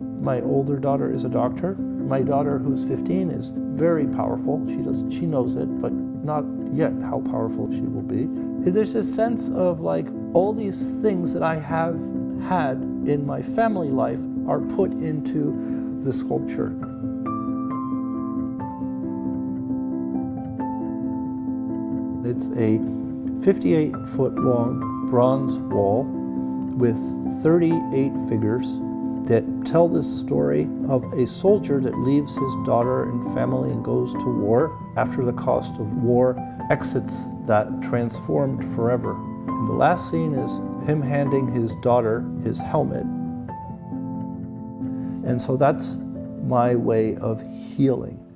My older daughter is a doctor. My daughter, who's 15, is very powerful. She, does, she knows it, but not yet how powerful she will be. There's a sense of like all these things that I have had in my family life are put into the sculpture. It's a 58 foot long bronze wall with 38 figures that tell this story of a soldier that leaves his daughter and family and goes to war. After the cost of war, exits that transformed forever. And the last scene is him handing his daughter his helmet. And so that's my way of healing.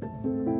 Música